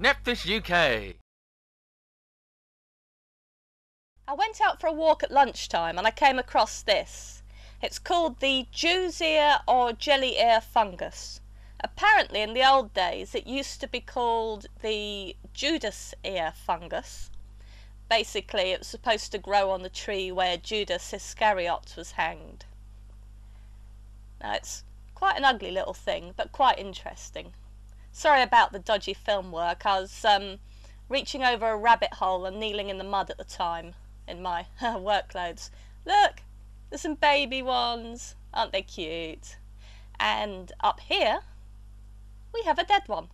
Netfish UK. I went out for a walk at lunchtime and I came across this. It's called the Jew's ear or jelly ear fungus. Apparently, in the old days, it used to be called the Judas ear fungus. Basically, it was supposed to grow on the tree where Judas Iscariot was hanged. Now, it's quite an ugly little thing, but quite interesting. Sorry about the dodgy film work. I was um, reaching over a rabbit hole and kneeling in the mud at the time in my work clothes. Look, there's some baby ones. Aren't they cute? And up here, we have a dead one.